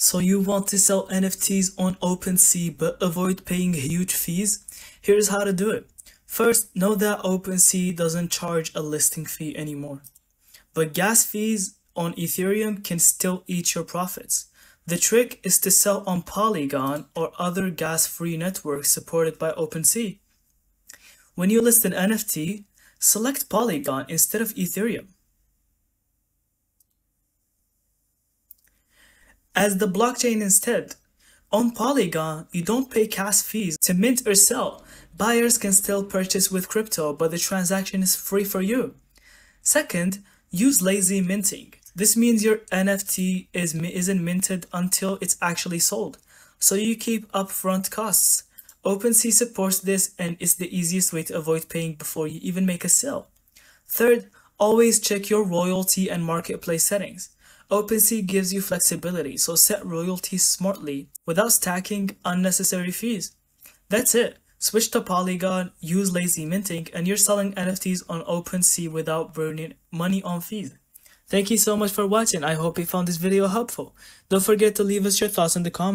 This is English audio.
So you want to sell NFTs on OpenSea but avoid paying huge fees? Here's how to do it. First, know that OpenSea doesn't charge a listing fee anymore. But gas fees on Ethereum can still eat your profits. The trick is to sell on Polygon or other gas-free networks supported by OpenSea. When you list an NFT, select Polygon instead of Ethereum. As the blockchain instead. On Polygon, you don't pay gas fees to mint or sell. Buyers can still purchase with crypto, but the transaction is free for you. Second, use lazy minting. This means your NFT is, isn't minted until it's actually sold, so you keep upfront costs. OpenSea supports this and it's the easiest way to avoid paying before you even make a sale. Third, always check your royalty and marketplace settings. OpenSea gives you flexibility, so set royalties smartly without stacking unnecessary fees. That's it. Switch to Polygon, use lazy minting, and you're selling NFTs on OpenSea without burning money on fees. Thank you so much for watching. I hope you found this video helpful. Don't forget to leave us your thoughts in the comments.